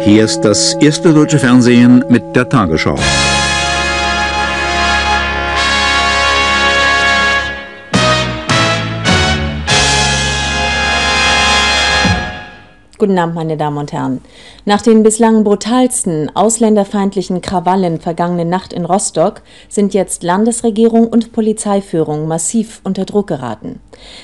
Hier ist das erste deutsche Fernsehen mit der Tagesschau. Guten Abend, meine Damen und Herren. Nach den bislang brutalsten ausländerfeindlichen Krawallen vergangene Nacht in Rostock sind jetzt Landesregierung und Polizeiführung massiv unter Druck geraten.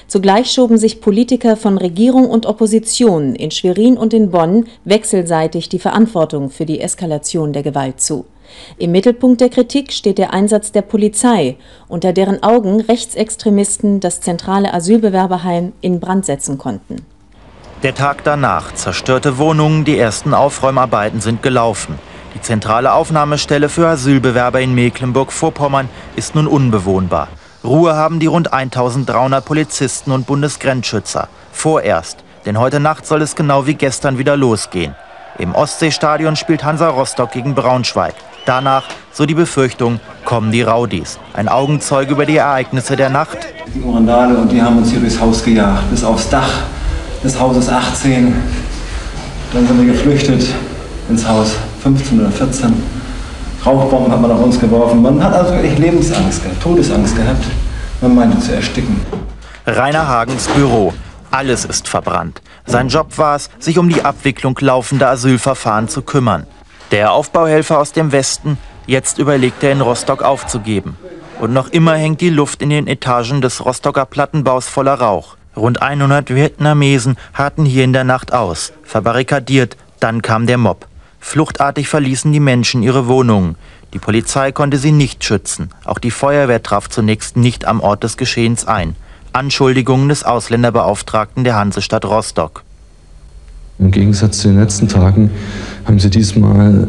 Zugleich schoben sich Politiker von Regierung und Opposition in Schwerin und in Bonn wechselseitig die Verantwortung für die Eskalation der Gewalt zu. Im Mittelpunkt der Kritik steht der Einsatz der Polizei, unter deren Augen Rechtsextremisten das zentrale Asylbewerberheim in Brand setzen konnten. Der Tag danach. Zerstörte Wohnungen, die ersten Aufräumarbeiten sind gelaufen. Die zentrale Aufnahmestelle für Asylbewerber in Mecklenburg-Vorpommern ist nun unbewohnbar. Ruhe haben die rund 1300 Polizisten und Bundesgrenzschützer. Vorerst, denn heute Nacht soll es genau wie gestern wieder losgehen. Im Ostseestadion spielt Hansa Rostock gegen Braunschweig. Danach, so die Befürchtung, kommen die Raudis. Ein Augenzeuge über die Ereignisse der Nacht. Die Randale und die haben uns hier durchs Haus gejagt, bis aufs Dach des Hauses 18. Dann sind wir geflüchtet ins Haus 15 oder 14. Rauchbomben hat man auf uns geworfen. Man hat also wirklich Lebensangst gehabt, Todesangst gehabt. Man meinte zu ersticken. Rainer Hagens Büro. Alles ist verbrannt. Sein Job war es, sich um die Abwicklung laufender Asylverfahren zu kümmern. Der Aufbauhelfer aus dem Westen, jetzt überlegt er in Rostock aufzugeben. Und noch immer hängt die Luft in den Etagen des Rostocker Plattenbaus voller Rauch. Rund 100 Vietnamesen harrten hier in der Nacht aus, verbarrikadiert, dann kam der Mob. Fluchtartig verließen die Menschen ihre Wohnungen. Die Polizei konnte sie nicht schützen. Auch die Feuerwehr traf zunächst nicht am Ort des Geschehens ein. Anschuldigungen des Ausländerbeauftragten der Hansestadt Rostock. Im Gegensatz zu den letzten Tagen haben sie diesmal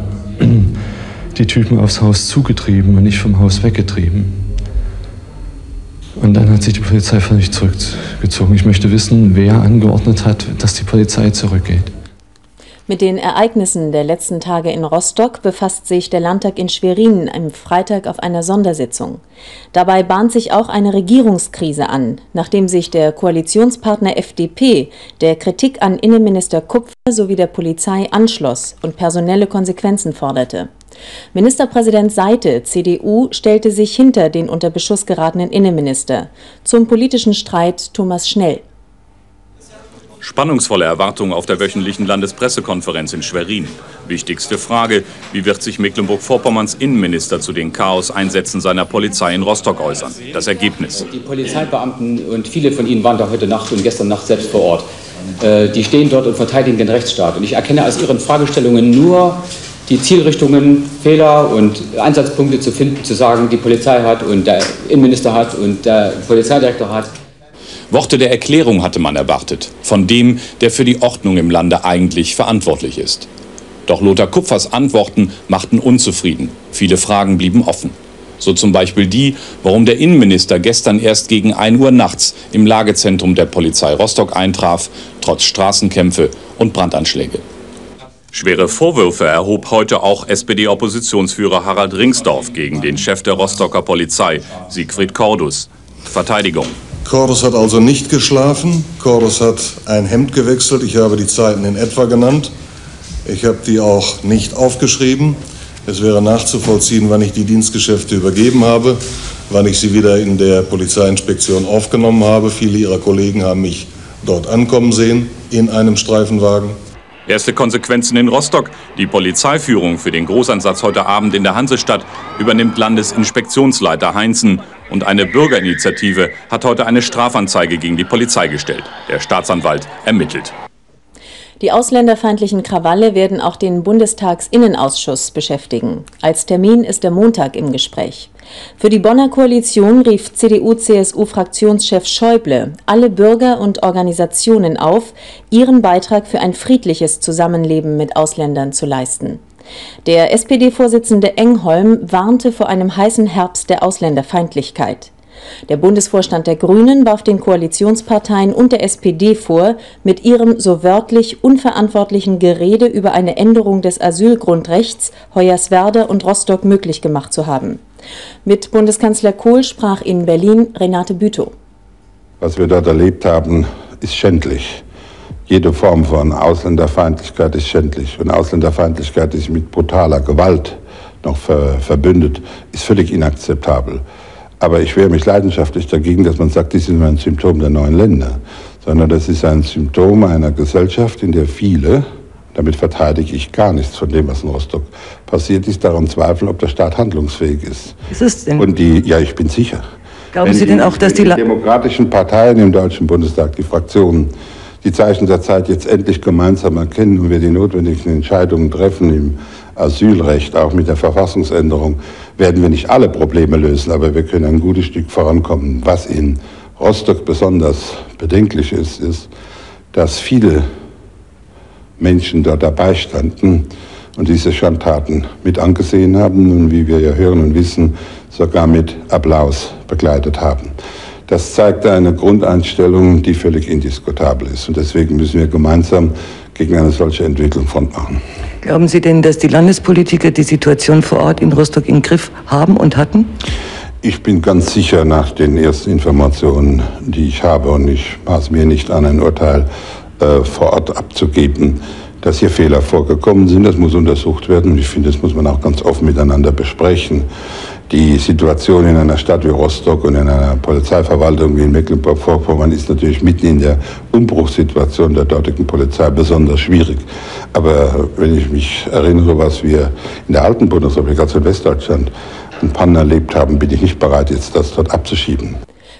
die Typen aufs Haus zugetrieben und nicht vom Haus weggetrieben. Und dann hat sich die Polizei völlig zurückgezogen. Ich möchte wissen, wer angeordnet hat, dass die Polizei zurückgeht. Mit den Ereignissen der letzten Tage in Rostock befasst sich der Landtag in Schwerin am Freitag auf einer Sondersitzung. Dabei bahnt sich auch eine Regierungskrise an, nachdem sich der Koalitionspartner FDP der Kritik an Innenminister Kupfer sowie der Polizei anschloss und personelle Konsequenzen forderte. Ministerpräsident Seite, CDU, stellte sich hinter den unter Beschuss geratenen Innenminister. Zum politischen Streit Thomas Schnell. Spannungsvolle Erwartungen auf der wöchentlichen Landespressekonferenz in Schwerin. Wichtigste Frage, wie wird sich Mecklenburg-Vorpommerns Innenminister zu den Chaos-Einsätzen seiner Polizei in Rostock äußern? Das Ergebnis. Die Polizeibeamten und viele von ihnen waren da heute Nacht und gestern Nacht selbst vor Ort. Äh, die stehen dort und verteidigen den Rechtsstaat. Und ich erkenne aus ihren Fragestellungen nur die Zielrichtungen, Fehler und Ansatzpunkte zu finden, zu sagen, die Polizei hat und der Innenminister hat und der Polizeidirektor hat. Worte der Erklärung hatte man erwartet, von dem, der für die Ordnung im Lande eigentlich verantwortlich ist. Doch Lothar Kupfers Antworten machten unzufrieden. Viele Fragen blieben offen. So zum Beispiel die, warum der Innenminister gestern erst gegen 1 Uhr nachts im Lagezentrum der Polizei Rostock eintraf, trotz Straßenkämpfe und Brandanschläge. Schwere Vorwürfe erhob heute auch SPD-Oppositionsführer Harald Ringsdorf gegen den Chef der Rostocker Polizei, Siegfried Cordus. Verteidigung. Cordus hat also nicht geschlafen. Cordus hat ein Hemd gewechselt. Ich habe die Zeiten in etwa genannt. Ich habe die auch nicht aufgeschrieben. Es wäre nachzuvollziehen, wann ich die Dienstgeschäfte übergeben habe, wann ich sie wieder in der Polizeiinspektion aufgenommen habe. Viele Ihrer Kollegen haben mich dort ankommen sehen in einem Streifenwagen. Erste Konsequenzen in Rostock. Die Polizeiführung für den Großansatz heute Abend in der Hansestadt übernimmt Landesinspektionsleiter Heinzen. Und eine Bürgerinitiative hat heute eine Strafanzeige gegen die Polizei gestellt. Der Staatsanwalt ermittelt. Die ausländerfeindlichen Krawalle werden auch den Bundestagsinnenausschuss beschäftigen. Als Termin ist der Montag im Gespräch. Für die Bonner Koalition rief CDU-CSU-Fraktionschef Schäuble alle Bürger und Organisationen auf, ihren Beitrag für ein friedliches Zusammenleben mit Ausländern zu leisten. Der SPD-Vorsitzende Engholm warnte vor einem heißen Herbst der Ausländerfeindlichkeit. Der Bundesvorstand der Grünen warf den Koalitionsparteien und der SPD vor, mit ihrem so wörtlich unverantwortlichen Gerede über eine Änderung des Asylgrundrechts Hoyerswerda und Rostock möglich gemacht zu haben. Mit Bundeskanzler Kohl sprach in Berlin Renate Bütow. Was wir dort erlebt haben, ist schändlich. Jede Form von Ausländerfeindlichkeit ist schändlich. Und Ausländerfeindlichkeit ist mit brutaler Gewalt noch ver verbündet, ist völlig inakzeptabel. Aber ich wehre mich leidenschaftlich dagegen, dass man sagt, dies ist nur ein Symptom der neuen Länder, sondern das ist ein Symptom einer Gesellschaft, in der viele, damit verteidige ich gar nichts von dem, was in Rostock passiert ist, daran zweifeln, ob der Staat handlungsfähig ist. Ist es denn? Und die, ja, ich bin sicher. Glauben Sie denn auch, dass die, die demokratischen Parteien im Deutschen Bundestag, die Fraktionen, die Zeichen der Zeit jetzt endlich gemeinsam erkennen und wir die notwendigen Entscheidungen treffen im Asylrecht, auch mit der Verfassungsänderung, werden wir nicht alle Probleme lösen, aber wir können ein gutes Stück vorankommen. Was in Rostock besonders bedenklich ist, ist, dass viele Menschen dort dabei standen und diese Schandtaten mit angesehen haben und wie wir ja hören und wissen, sogar mit Applaus begleitet haben. Das zeigt eine Grundeinstellung, die völlig indiskutabel ist. Und deswegen müssen wir gemeinsam gegen eine solche Entwicklung Front machen. Glauben Sie denn, dass die Landespolitiker die Situation vor Ort in Rostock im Griff haben und hatten? Ich bin ganz sicher nach den ersten Informationen, die ich habe, und ich maß mir nicht an, ein Urteil äh, vor Ort abzugeben, dass hier Fehler vorgekommen sind. Das muss untersucht werden und ich finde, das muss man auch ganz offen miteinander besprechen. Die Situation in einer Stadt wie Rostock und in einer Polizeiverwaltung wie in Mecklenburg-Vorpommern ist natürlich mitten in der Umbruchssituation der dortigen Polizei besonders schwierig. Aber wenn ich mich erinnere, was wir in der alten Bundesrepublik, also in Westdeutschland, in Pannen erlebt haben, bin ich nicht bereit, jetzt das dort abzuschieben.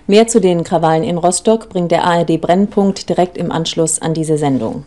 Mehr zu den Krawallen in Rostock bringt der ARD Brennpunkt direkt im Anschluss an diese Sendung.